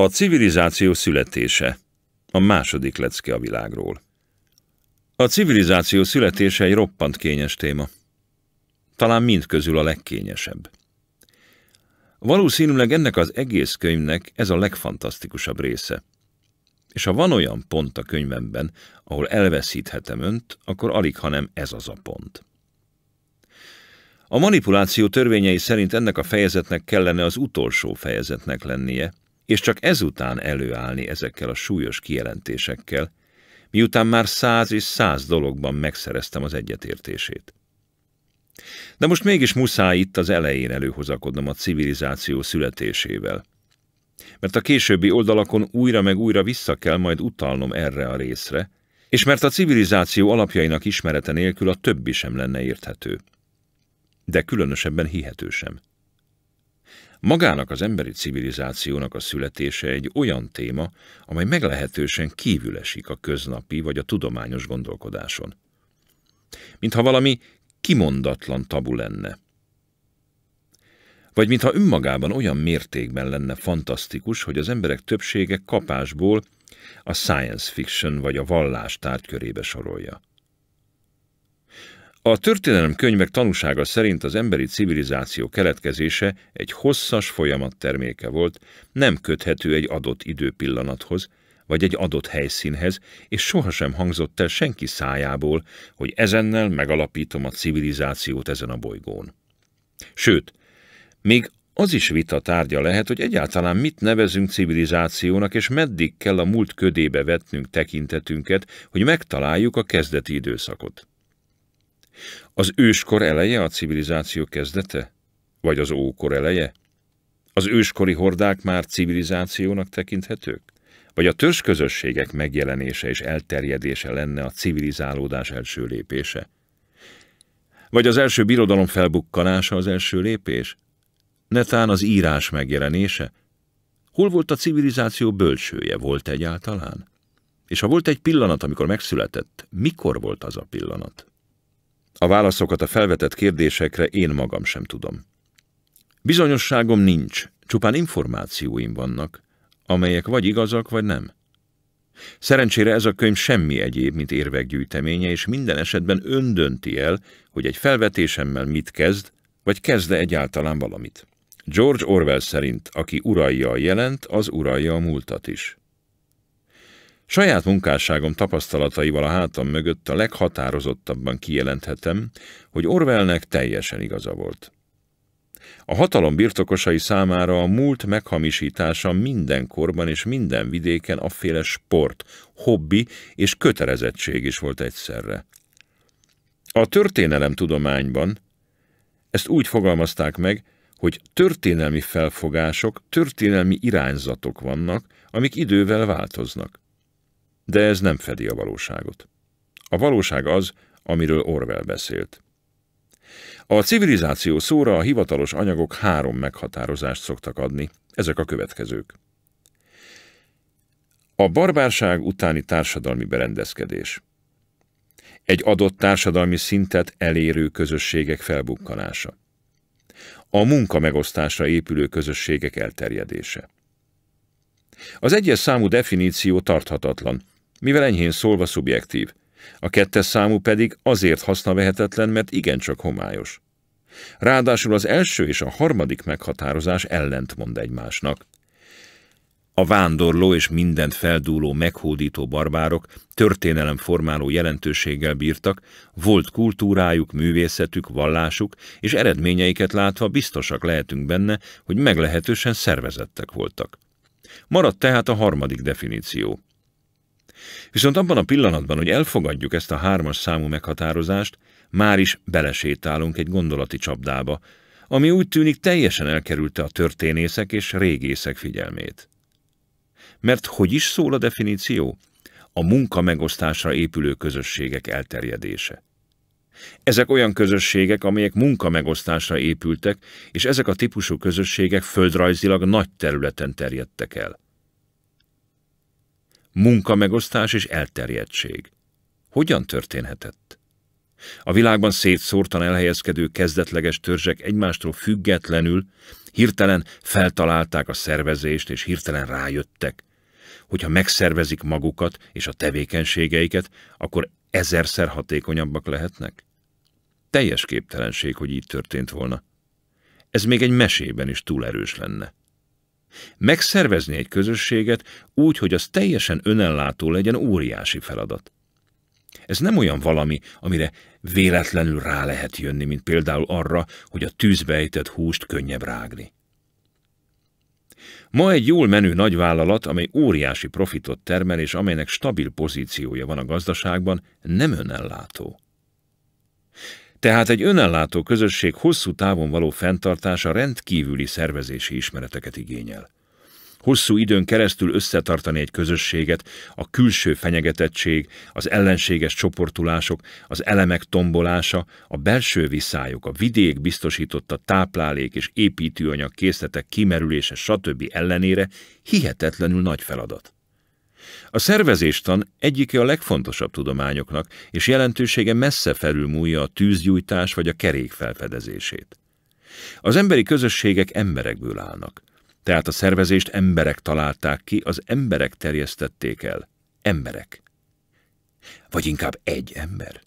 A civilizáció születése. A második lecke a világról. A civilizáció születése egy roppant kényes téma. Talán mind közül a legkényesebb. Valószínűleg ennek az egész könyvnek ez a legfantasztikusabb része. És ha van olyan pont a könyvemben, ahol elveszíthetem önt, akkor alig, hanem ez az a pont. A manipuláció törvényei szerint ennek a fejezetnek kellene az utolsó fejezetnek lennie, és csak ezután előállni ezekkel a súlyos kijelentésekkel, miután már száz és száz dologban megszereztem az egyetértését. De most mégis muszáj itt az elején előhozakodnom a civilizáció születésével. Mert a későbbi oldalakon újra meg újra vissza kell majd utalnom erre a részre, és mert a civilizáció alapjainak ismerete nélkül a többi sem lenne érthető. De különösebben hihető sem. Magának az emberi civilizációnak a születése egy olyan téma, amely meglehetősen kívül a köznapi vagy a tudományos gondolkodáson. Mintha valami kimondatlan tabu lenne. Vagy mintha önmagában olyan mértékben lenne fantasztikus, hogy az emberek többsége kapásból a science fiction vagy a vallás tárgykörébe sorolja. A történelem könyvek tanúsága szerint az emberi civilizáció keletkezése egy hosszas folyamat terméke volt, nem köthető egy adott időpillanathoz, vagy egy adott helyszínhez, és sohasem hangzott el senki szájából, hogy ezennel megalapítom a civilizációt ezen a bolygón. Sőt, még az is vita tárgya lehet, hogy egyáltalán mit nevezünk civilizációnak, és meddig kell a múlt ködébe vetnünk tekintetünket, hogy megtaláljuk a kezdeti időszakot. Az őskor eleje a civilizáció kezdete? Vagy az ókor eleje? Az őskori hordák már civilizációnak tekinthetők? Vagy a közösségek megjelenése és elterjedése lenne a civilizálódás első lépése? Vagy az első birodalom felbukkanása az első lépés? Netán az írás megjelenése? Hol volt a civilizáció bölcsője? Volt egyáltalán? És ha volt egy pillanat, amikor megszületett, mikor volt az a pillanat? A válaszokat a felvetett kérdésekre én magam sem tudom. Bizonyosságom nincs, csupán információim vannak, amelyek vagy igazak, vagy nem. Szerencsére ez a könyv semmi egyéb, mint érvek gyűjteménye, és minden esetben ön dönti el, hogy egy felvetésemmel mit kezd, vagy kezde egyáltalán valamit. George Orwell szerint, aki uralja a jelent, az uralja a múltat is. Saját munkásságom tapasztalataival a hátam mögött a leghatározottabban kijelenthetem, hogy Orwellnek teljesen igaza volt. A hatalom birtokosai számára a múlt meghamisítása minden korban és minden vidéken afféle sport, hobbi és kötelezettség is volt egyszerre. A történelem tudományban ezt úgy fogalmazták meg, hogy történelmi felfogások, történelmi irányzatok vannak, amik idővel változnak. De ez nem fedi a valóságot. A valóság az, amiről Orwell beszélt. A civilizáció szóra a hivatalos anyagok három meghatározást szoktak adni, ezek a következők. A barbárság utáni társadalmi berendezkedés. Egy adott társadalmi szintet elérő közösségek felbukkanása. A munka megosztásra épülő közösségek elterjedése. Az egyes számú definíció tarthatatlan, mivel enyhén szólva szubjektív. A kettes számú pedig azért hasznavehetetlen, mert igencsak homályos. Ráadásul az első és a harmadik meghatározás ellentmond egymásnak. A vándorló és mindent feldúló, meghódító barbárok történelem formáló jelentőséggel bírtak, volt kultúrájuk, művészetük, vallásuk, és eredményeiket látva biztosak lehetünk benne, hogy meglehetősen szervezettek voltak. Maradt tehát a harmadik definíció. Viszont abban a pillanatban, hogy elfogadjuk ezt a hármas számú meghatározást, már is belesétálunk egy gondolati csapdába, ami úgy tűnik teljesen elkerülte a történészek és régészek figyelmét. Mert hogy is szól a definíció? A munka megosztásra épülő közösségek elterjedése. Ezek olyan közösségek, amelyek munka megosztásra épültek, és ezek a típusú közösségek földrajzilag nagy területen terjedtek el munkamegosztás és elterjedtség. Hogyan történhetett? A világban szétszórtan elhelyezkedő kezdetleges törzsek egymástól függetlenül Hirtelen feltalálták a szervezést, és hirtelen rájöttek, hogyha megszervezik magukat és a tevékenységeiket, akkor ezerszer hatékonyabbak lehetnek? Teljes képtelenség, hogy így történt volna. Ez még egy mesében is túl erős lenne. Megszervezni egy közösséget úgy, hogy az teljesen önellátó legyen óriási feladat. Ez nem olyan valami, amire véletlenül rá lehet jönni, mint például arra, hogy a tűzbe ejtett húst könnyebb rágni. Ma egy jól menő nagyvállalat, amely óriási profitot termel és amelynek stabil pozíciója van a gazdaságban, nem önellátó. Tehát egy önellátó közösség hosszú távon való fenntartása rendkívüli szervezési ismereteket igényel. Hosszú időn keresztül összetartani egy közösséget, a külső fenyegetettség, az ellenséges csoportulások, az elemek tombolása, a belső visszályok, a vidék biztosította táplálék és építőanyag készletek kimerülése stb. ellenére hihetetlenül nagy feladat. A szervezéstan egyike a legfontosabb tudományoknak, és jelentősége messze felülmúlja a tűzgyújtás vagy a kerék felfedezését. Az emberi közösségek emberekből állnak. Tehát a szervezést emberek találták ki, az emberek terjesztették el. Emberek. Vagy inkább egy ember.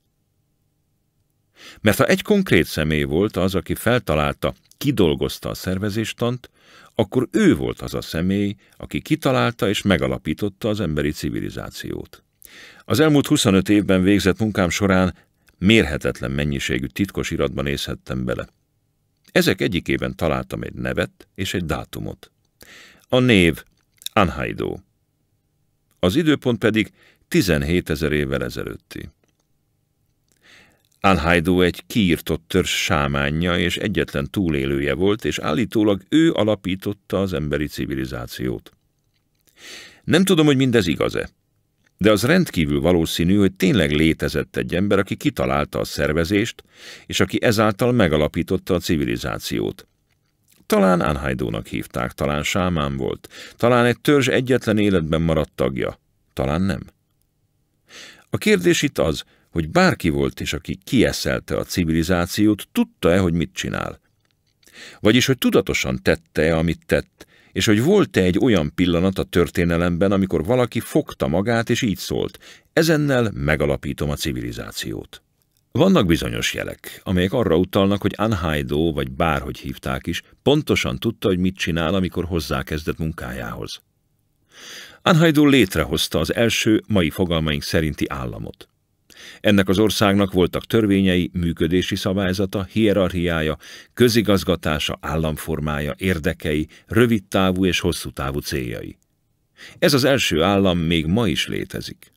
Mert ha egy konkrét személy volt az, aki feltalálta, kidolgozta a szervezéstant, akkor ő volt az a személy, aki kitalálta és megalapította az emberi civilizációt. Az elmúlt 25 évben végzett munkám során mérhetetlen mennyiségű titkos iratban nézhettem bele. Ezek egyikében találtam egy nevet és egy dátumot. A név Anhaido. Az időpont pedig 17 ezer évvel ezelőtti. Anhaido egy kiírtott törzs sámánja és egyetlen túlélője volt, és állítólag ő alapította az emberi civilizációt. Nem tudom, hogy mindez igaz-e, de az rendkívül valószínű, hogy tényleg létezett egy ember, aki kitalálta a szervezést, és aki ezáltal megalapította a civilizációt. Talán Anhaidónak hívták, talán sámán volt, talán egy törzs egyetlen életben maradt tagja, talán nem. A kérdés itt az, hogy bárki volt is, aki kieszelte a civilizációt, tudta-e, hogy mit csinál. Vagyis, hogy tudatosan tette-e, amit tett, és hogy volt-e egy olyan pillanat a történelemben, amikor valaki fogta magát, és így szólt, ezennel megalapítom a civilizációt. Vannak bizonyos jelek, amelyek arra utalnak, hogy Anhaido, vagy bárhogy hívták is, pontosan tudta, hogy mit csinál, amikor hozzákezdett munkájához. Anhaido létrehozta az első, mai fogalmaink szerinti államot. Ennek az országnak voltak törvényei, működési szabályzata, hierarchiája, közigazgatása, államformája, érdekei, rövidtávú és hosszú távú céljai. Ez az első állam még ma is létezik.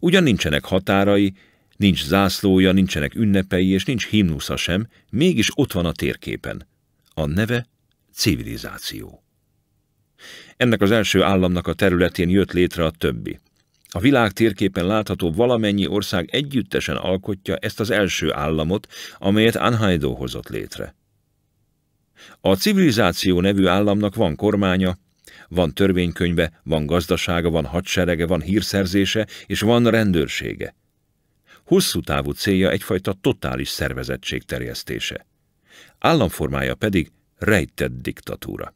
Ugyan nincsenek határai, nincs zászlója, nincsenek ünnepei és nincs himnusza sem, mégis ott van a térképen. A neve civilizáció. Ennek az első államnak a területén jött létre a többi. A világ térképen látható valamennyi ország együttesen alkotja ezt az első államot, amelyet Anhaido hozott létre. A civilizáció nevű államnak van kormánya, van törvénykönyve, van gazdasága, van hadserege, van hírszerzése és van rendőrsége. Hosszú távú célja egyfajta totális szervezettség terjesztése. Államformája pedig rejtett diktatúra.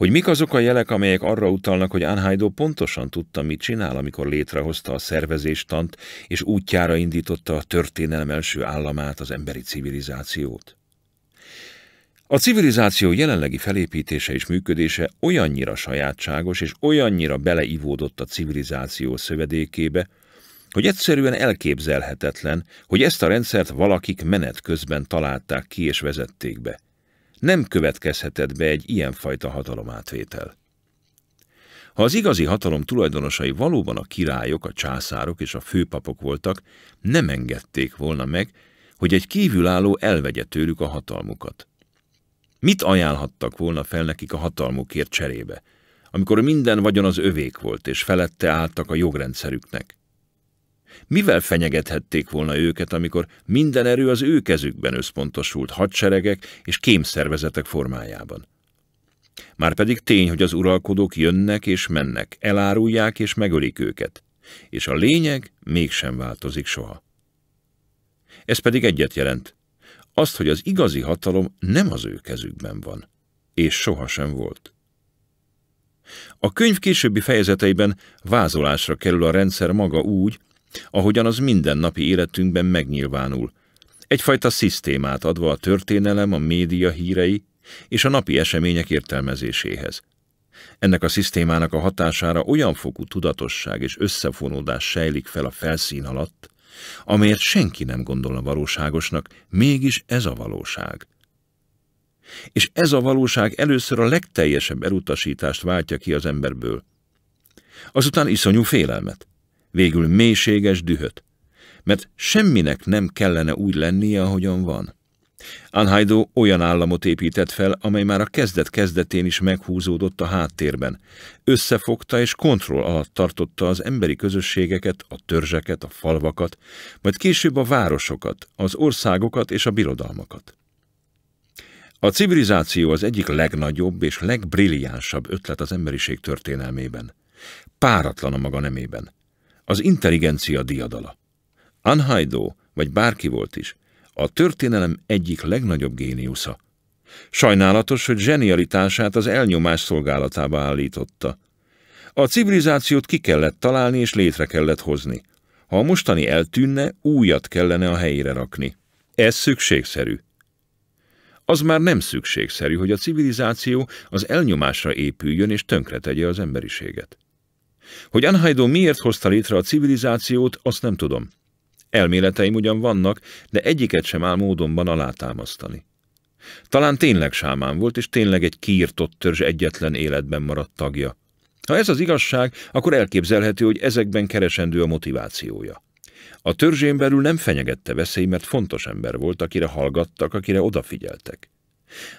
Hogy mik azok a jelek, amelyek arra utalnak, hogy Anhaido pontosan tudta, mit csinál, amikor létrehozta a szervezéstant, és útjára indította a történelem első államát, az emberi civilizációt? A civilizáció jelenlegi felépítése és működése olyannyira sajátságos és olyannyira beleivódott a civilizáció szövedékébe, hogy egyszerűen elképzelhetetlen, hogy ezt a rendszert valakik menet közben találták ki és vezették be nem következhetett be egy ilyenfajta hatalomátvétel. Ha az igazi hatalom tulajdonosai valóban a királyok, a császárok és a főpapok voltak, nem engedték volna meg, hogy egy kívülálló elvegye tőlük a hatalmukat. Mit ajánlhattak volna fel nekik a hatalmukért cserébe, amikor minden vagyon az övék volt, és felette álltak a jogrendszerüknek? Mivel fenyegethették volna őket, amikor minden erő az ő kezükben összpontosult hadseregek és kémszervezetek formájában? Márpedig tény, hogy az uralkodók jönnek és mennek, elárulják és megölik őket, és a lényeg mégsem változik soha. Ez pedig egyet jelent. Azt, hogy az igazi hatalom nem az ő kezükben van, és sohasem volt. A könyv későbbi fejezeteiben vázolásra kerül a rendszer maga úgy, ahogyan az mindennapi életünkben megnyilvánul, egyfajta szisztémát adva a történelem, a média hírei és a napi események értelmezéséhez. Ennek a szisztémának a hatására olyan fokú tudatosság és összefonódás sejlik fel a felszín alatt, amelyet senki nem gondolna valóságosnak, mégis ez a valóság. És ez a valóság először a legteljesebb elutasítást váltja ki az emberből. Azután iszonyú félelmet, végül mélységes dühöt, mert semminek nem kellene úgy lennie, ahogyan van. Anhajdo olyan államot épített fel, amely már a kezdet-kezdetén is meghúzódott a háttérben. Összefogta és kontroll alatt tartotta az emberi közösségeket, a törzseket, a falvakat, majd később a városokat, az országokat és a birodalmakat. A civilizáció az egyik legnagyobb és legbrilliánsabb ötlet az emberiség történelmében. Páratlan a maga nemében. Az intelligencia diadala. Anhajdo, vagy bárki volt is, a történelem egyik legnagyobb géniusza. Sajnálatos, hogy zsenialitását az elnyomás szolgálatába állította. A civilizációt ki kellett találni és létre kellett hozni. Ha a mostani eltűnne, újat kellene a helyére rakni. Ez szükségszerű. Az már nem szükségszerű, hogy a civilizáció az elnyomásra épüljön és tönkretegye az emberiséget. Hogy Anhajdo miért hozta létre a civilizációt, azt nem tudom. Elméleteim ugyan vannak, de egyiket sem áll módonban alátámasztani. Talán tényleg sámán volt, és tényleg egy kiirtott törzs egyetlen életben maradt tagja. Ha ez az igazság, akkor elképzelhető, hogy ezekben keresendő a motivációja. A törzsén belül nem fenyegette veszély, mert fontos ember volt, akire hallgattak, akire odafigyeltek.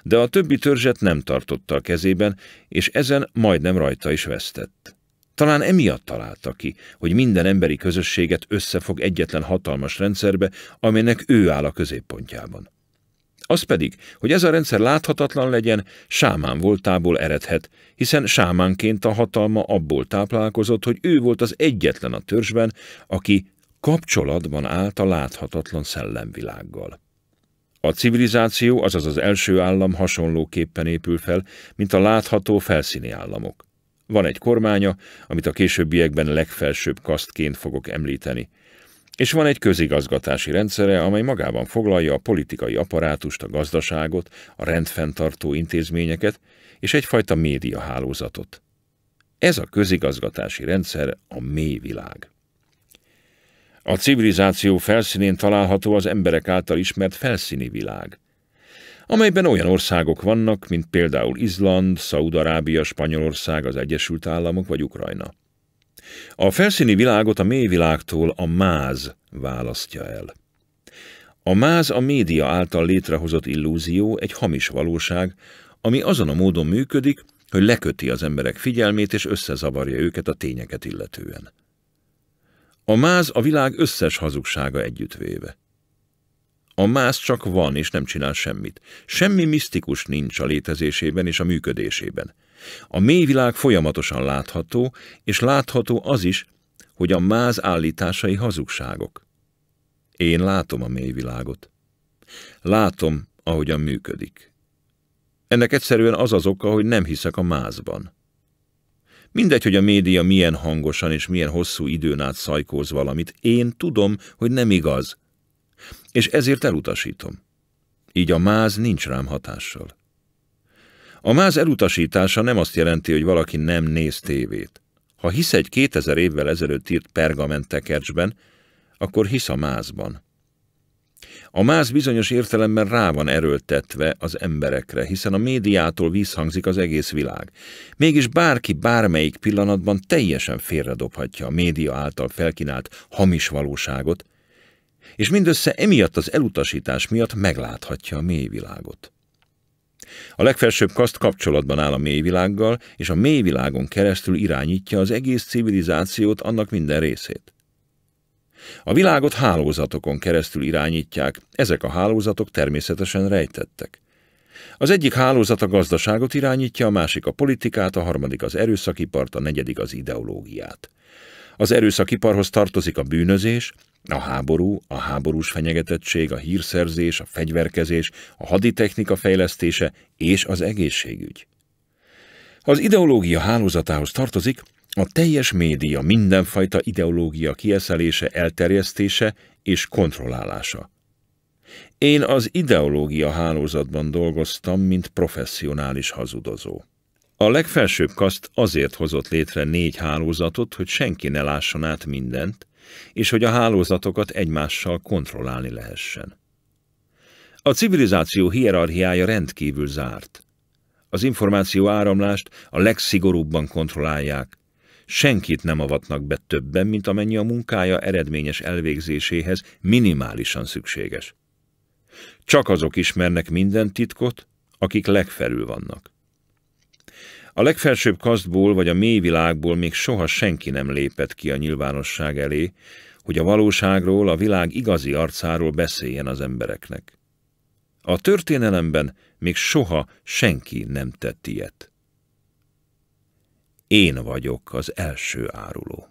De a többi törzset nem tartotta a kezében, és ezen majdnem rajta is vesztett. Talán emiatt találta ki, hogy minden emberi közösséget összefog egyetlen hatalmas rendszerbe, amelynek ő áll a középpontjában. Az pedig, hogy ez a rendszer láthatatlan legyen, sámán voltából eredhet, hiszen sámánként a hatalma abból táplálkozott, hogy ő volt az egyetlen a törzsben, aki kapcsolatban állt a láthatatlan szellemvilággal. A civilizáció, azaz az első állam hasonlóképpen épül fel, mint a látható felszíni államok. Van egy kormánya, amit a későbbiekben legfelsőbb kasztként fogok említeni, és van egy közigazgatási rendszere, amely magában foglalja a politikai apparátust, a gazdaságot, a rendfenntartó intézményeket és egyfajta médiahálózatot. Ez a közigazgatási rendszer a mély világ. A civilizáció felszínén található az emberek által ismert felszíni világ – amelyben olyan országok vannak, mint például Izland, Szaudarábia, Spanyolország, az Egyesült Államok vagy Ukrajna. A felszíni világot a mélyvilágtól a máz választja el. A máz a média által létrehozott illúzió, egy hamis valóság, ami azon a módon működik, hogy leköti az emberek figyelmét és összezavarja őket a tényeket illetően. A máz a világ összes hazugsága együttvéve. A mász csak van és nem csinál semmit. Semmi misztikus nincs a létezésében és a működésében. A mélyvilág folyamatosan látható, és látható az is, hogy a máz állításai hazugságok. Én látom a mélyvilágot. Látom, ahogyan működik. Ennek egyszerűen az az oka, hogy nem hiszek a mázban. Mindegy, hogy a média milyen hangosan és milyen hosszú időn át szajkóz valamit, én tudom, hogy nem igaz, és ezért elutasítom. Így a máz nincs rám hatással. A máz elutasítása nem azt jelenti, hogy valaki nem néz tévét. Ha hisz egy 2000 évvel ezelőtt írt pergamentekercsben, akkor hisz a mázban. A máz bizonyos értelemben rá van erőltetve az emberekre, hiszen a médiától vízhangzik az egész világ. Mégis bárki bármelyik pillanatban teljesen félredobhatja a média által felkínált hamis valóságot, és mindössze emiatt az elutasítás miatt megláthatja a mélyvilágot. A legfelsőbb kaszt kapcsolatban áll a mélyvilággal, és a mélyvilágon keresztül irányítja az egész civilizációt, annak minden részét. A világot hálózatokon keresztül irányítják, ezek a hálózatok természetesen rejtettek. Az egyik hálózat a gazdaságot irányítja, a másik a politikát, a harmadik az erőszakipart, a negyedik az ideológiát. Az erőszakiparhoz tartozik a bűnözés, A háború, a háborús fenyegetettség, a hírszerzés, a fegyverkezés, a haditechnika fejlesztése és az egészségügy. Az ideológia hálózatához tartozik a teljes média mindenfajta ideológia kieszelése, elterjesztése és kontrollálása. Én az ideológia hálózatban dolgoztam, mint professzionális hazudozó. A legfelsőbb kaszt azért hozott létre négy hálózatot, hogy senki ne lásson át mindent, és hogy a hálózatokat egymással kontrollálni lehessen. A civilizáció hierarchiája rendkívül zárt. Az információ áramlást a legszigorúbban kontrollálják, senkit nem avatnak be többen, mint amennyi a munkája eredményes elvégzéséhez minimálisan szükséges. Csak azok ismernek minden titkot, akik legfelül vannak. A legfelsőbb kasztból vagy a mély világból még soha senki nem lépett ki a nyilvánosság elé, hogy a valóságról, a világ igazi arcáról beszéljen az embereknek. A történelemben még soha senki nem tett ilyet. Én vagyok az első áruló.